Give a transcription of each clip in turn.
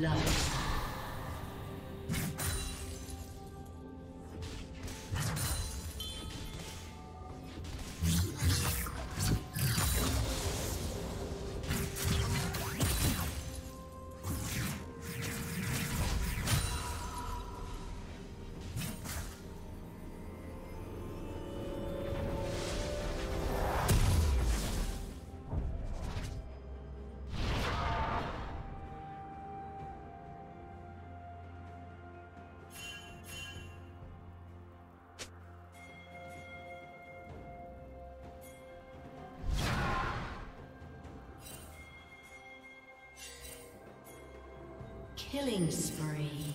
First Killing spree.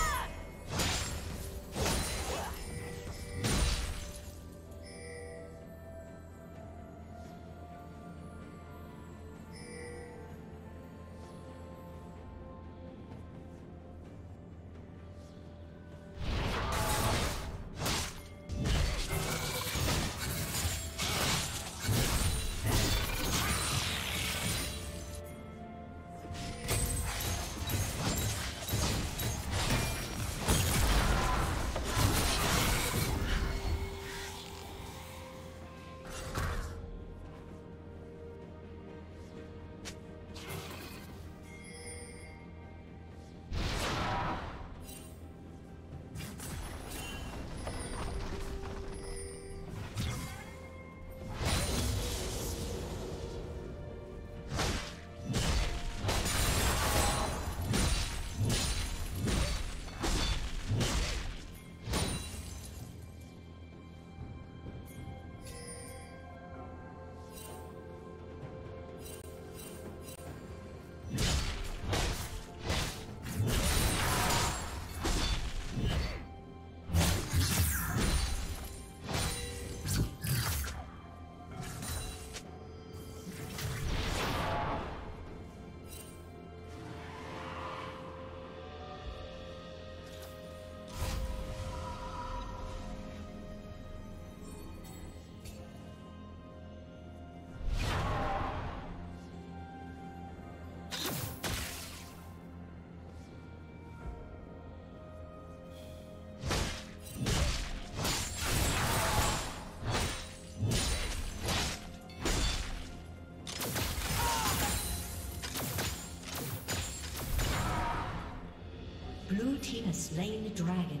Slain the dragon.